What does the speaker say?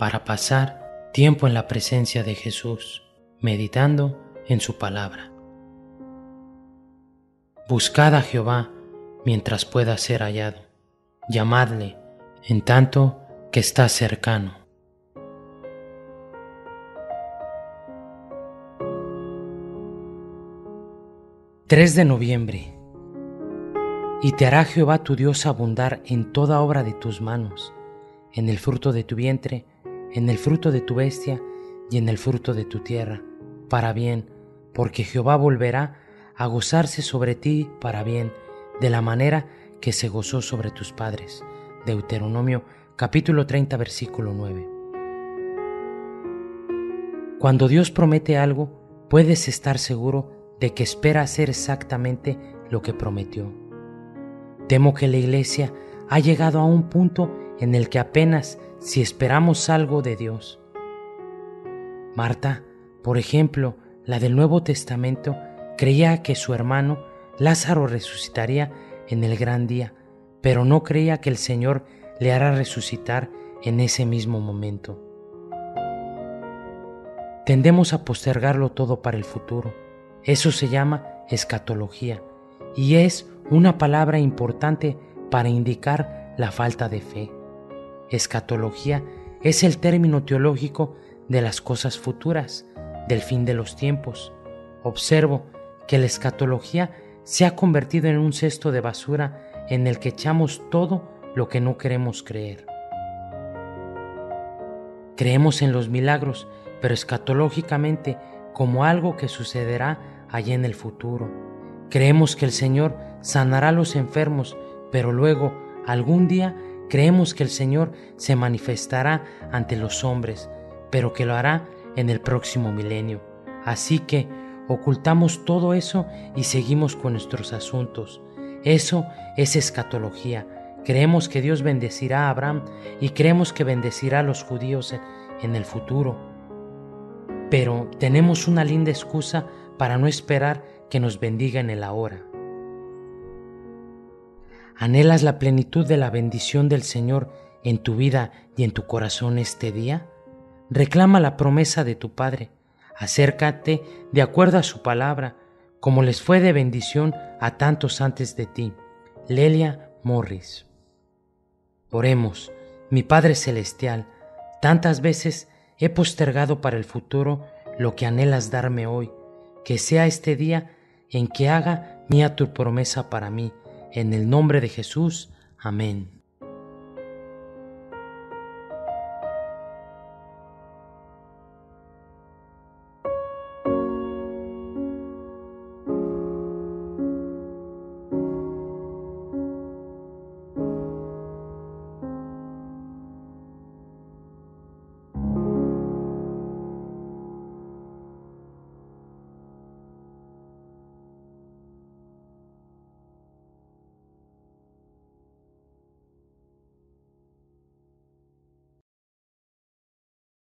para pasar tiempo en la presencia de Jesús, meditando en su palabra. Buscad a Jehová mientras pueda ser hallado, llamadle en tanto que está cercano. ...3 de noviembre... ...y te hará Jehová tu Dios abundar en toda obra de tus manos... ...en el fruto de tu vientre en el fruto de tu bestia y en el fruto de tu tierra, para bien, porque Jehová volverá a gozarse sobre ti para bien, de la manera que se gozó sobre tus padres. Deuteronomio capítulo 30 versículo 9. Cuando Dios promete algo, puedes estar seguro de que espera hacer exactamente lo que prometió. Temo que la iglesia ha llegado a un punto en el que apenas si esperamos algo de Dios. Marta, por ejemplo, la del Nuevo Testamento, creía que su hermano Lázaro resucitaría en el gran día, pero no creía que el Señor le hará resucitar en ese mismo momento. Tendemos a postergarlo todo para el futuro. Eso se llama escatología y es una palabra importante para indicar la falta de fe. Escatología es el término teológico de las cosas futuras, del fin de los tiempos. Observo que la escatología se ha convertido en un cesto de basura en el que echamos todo lo que no queremos creer. Creemos en los milagros, pero escatológicamente como algo que sucederá allá en el futuro. Creemos que el Señor sanará a los enfermos, pero luego, algún día, Creemos que el Señor se manifestará ante los hombres, pero que lo hará en el próximo milenio. Así que ocultamos todo eso y seguimos con nuestros asuntos. Eso es escatología. Creemos que Dios bendecirá a Abraham y creemos que bendecirá a los judíos en el futuro. Pero tenemos una linda excusa para no esperar que nos bendiga en el ahora. ¿Anhelas la plenitud de la bendición del Señor en tu vida y en tu corazón este día? Reclama la promesa de tu Padre. Acércate de acuerdo a su palabra, como les fue de bendición a tantos antes de ti. Lelia Morris. Oremos, mi Padre Celestial, tantas veces he postergado para el futuro lo que anhelas darme hoy, que sea este día en que haga mía tu promesa para mí en el nombre de Jesús. Amén.